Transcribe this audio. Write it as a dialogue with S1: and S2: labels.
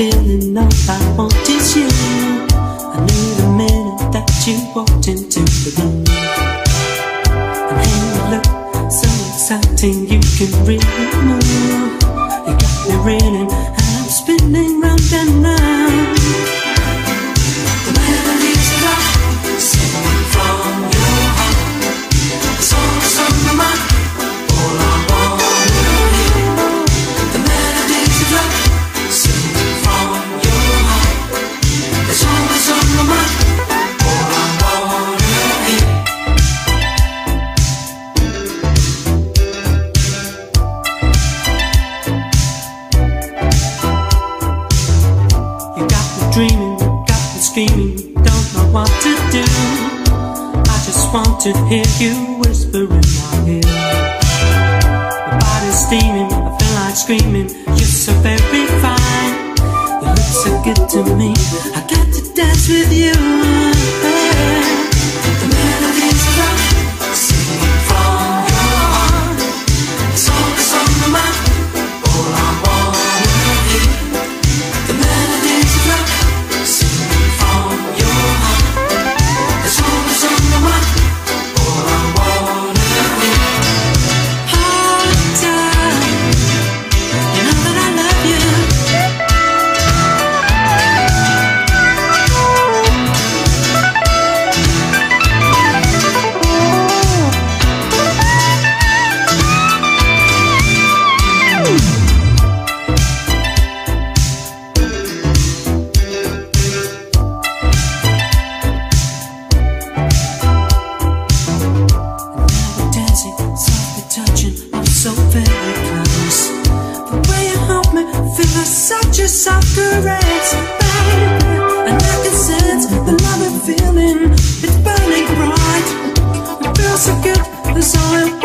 S1: feeling all I want is you. I knew the minute that you walked into the room. And hey, you look so exciting, you can really move. You got me reeling, and I'm spinning round and round. Dreaming, got me screaming, don't know what to do. I just want to hear you whisper in my ear. My body's steaming, I feel like screaming. You're so very fine. You look so good to me. I got to dance with you. so good, that's all